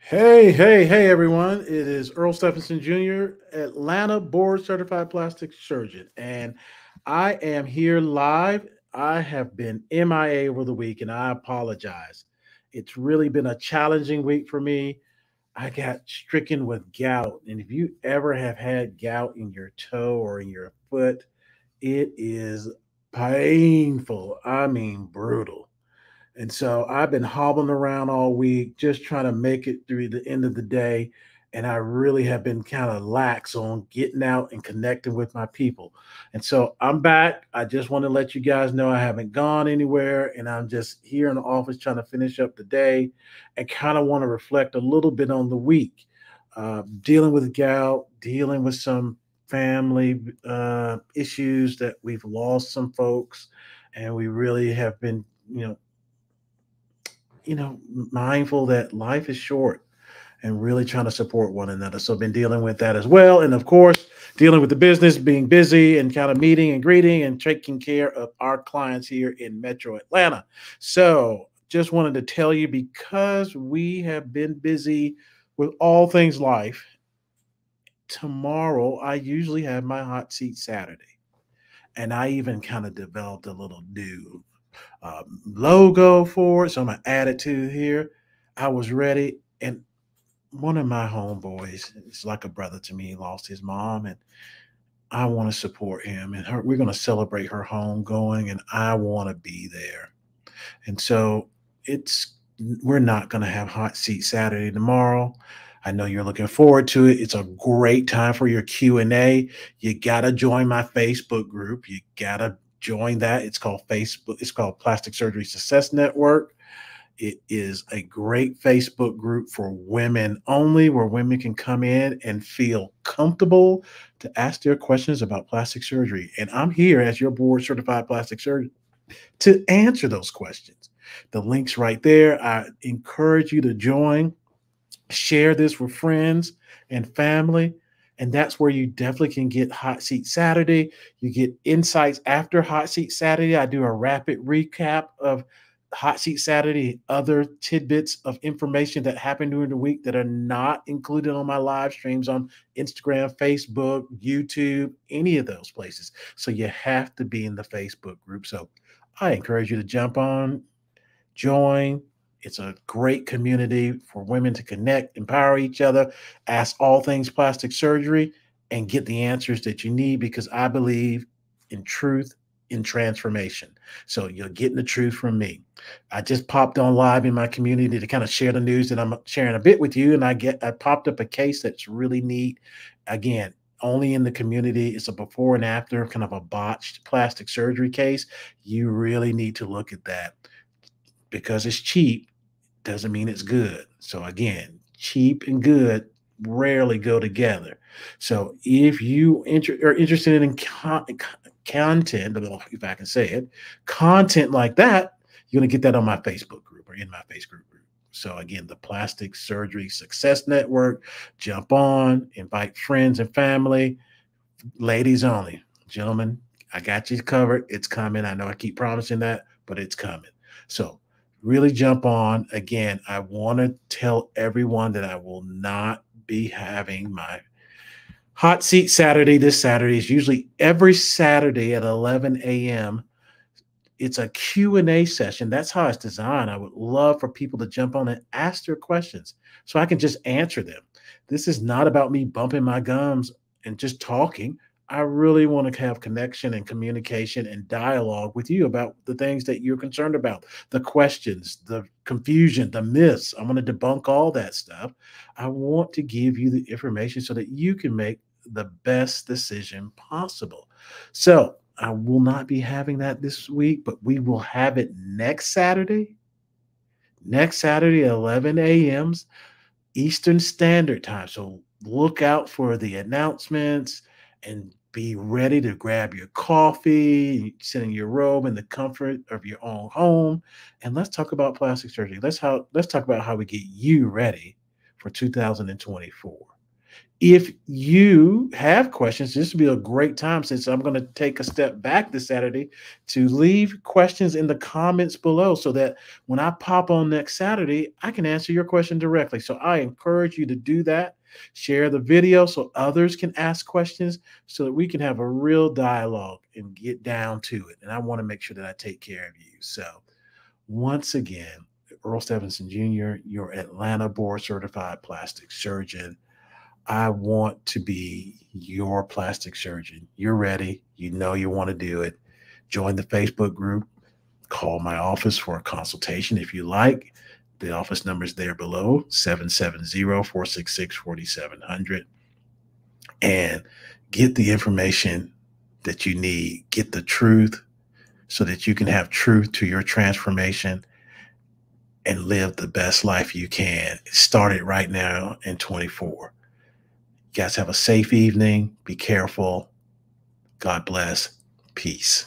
Hey, hey, hey, everyone. It is Earl Stephenson Jr., Atlanta board certified plastic surgeon. And I am here live. I have been MIA over the week and I apologize. It's really been a challenging week for me. I got stricken with gout. And if you ever have had gout in your toe or in your foot, it is painful. I mean, brutal and so I've been hobbling around all week, just trying to make it through the end of the day. And I really have been kind of lax on getting out and connecting with my people. And so I'm back. I just want to let you guys know I haven't gone anywhere and I'm just here in the office trying to finish up the day and kind of want to reflect a little bit on the week. Uh, dealing with gout, dealing with some family uh, issues that we've lost some folks, and we really have been, you know, you know, mindful that life is short and really trying to support one another. So been dealing with that as well. And of course, dealing with the business, being busy and kind of meeting and greeting and taking care of our clients here in Metro Atlanta. So just wanted to tell you because we have been busy with all things life. Tomorrow, I usually have my hot seat Saturday. And I even kind of developed a little new uh, logo for it. So I'm gonna add it to here. I was ready, and one of my homeboys, it's like a brother to me, lost his mom, and I want to support him. And her, we're gonna celebrate her home going, and I want to be there. And so it's we're not gonna have hot seat Saturday tomorrow. I know you're looking forward to it. It's a great time for your Q&A. You got to join my Facebook group. You got to join that. It's called Facebook. It's called Plastic Surgery Success Network. It is a great Facebook group for women only, where women can come in and feel comfortable to ask their questions about plastic surgery. And I'm here as your board certified plastic surgeon to answer those questions. The link's right there. I encourage you to join, share this with friends and family and that's where you definitely can get Hot Seat Saturday. You get insights after Hot Seat Saturday. I do a rapid recap of Hot Seat Saturday, other tidbits of information that happened during the week that are not included on my live streams on Instagram, Facebook, YouTube, any of those places. So you have to be in the Facebook group. So I encourage you to jump on, join, it's a great community for women to connect, empower each other, ask all things plastic surgery, and get the answers that you need because I believe in truth, in transformation. So you're getting the truth from me. I just popped on live in my community to kind of share the news that I'm uh, sharing a bit with you. And I get I popped up a case that's really neat. Again, only in the community. It's a before and after kind of a botched plastic surgery case. You really need to look at that because it's cheap doesn't mean it's good. So again, cheap and good rarely go together. So if you inter- are interested in con- content, if I can say it, content like that, you're going to get that on my Facebook group or in my Facebook group. So again, the Plastic Surgery Success Network, jump on, invite friends and family, ladies only. Gentlemen, I got you covered. It's coming. I know I keep promising that, but it's coming. So really jump on. Again, I want to tell everyone that I will not be having my hot seat Saturday. This Saturday is usually every Saturday at 11 a.m. It's a Q&A session. That's how it's designed. I would love for people to jump on and ask their questions so I can just answer them. This is not about me bumping my gums and just talking. I really want to have connection and communication and dialogue with you about the things that you're concerned about, the questions, the confusion, the myths. I'm going to debunk all that stuff. I want to give you the information so that you can make the best decision possible. So, I will not be having that this week, but we will have it next Saturday. Next Saturday, 11 a.m. Eastern Standard Time. So look out for the announcements and be ready to grab your coffee, sit in your robe in the comfort of your own home, and let's talk about plastic surgery. Let's how let's talk about how we get you ready for 2024. If you have questions, this would be a great time since I'm going to take a step back this Saturday to leave questions in the comments below so that when I pop on next Saturday, I can answer your question directly. So I encourage you to do that. Share the video so others can ask questions so that we can have a real dialogue and get down to it. And I want to make sure that I take care of you. So, once again, Earl Stephenson Jr., your Atlanta board certified plastic surgeon. I want to be your plastic surgeon. You're ready. You know you want to do it. Join the Facebook group. Call my office for a consultation if you like. The office number is there below 770 466 4700. And get the information that you need. Get the truth so that you can have truth to your transformation and live the best life you can. Start it right now in 24 guys have a safe evening. Be careful. God bless. Peace.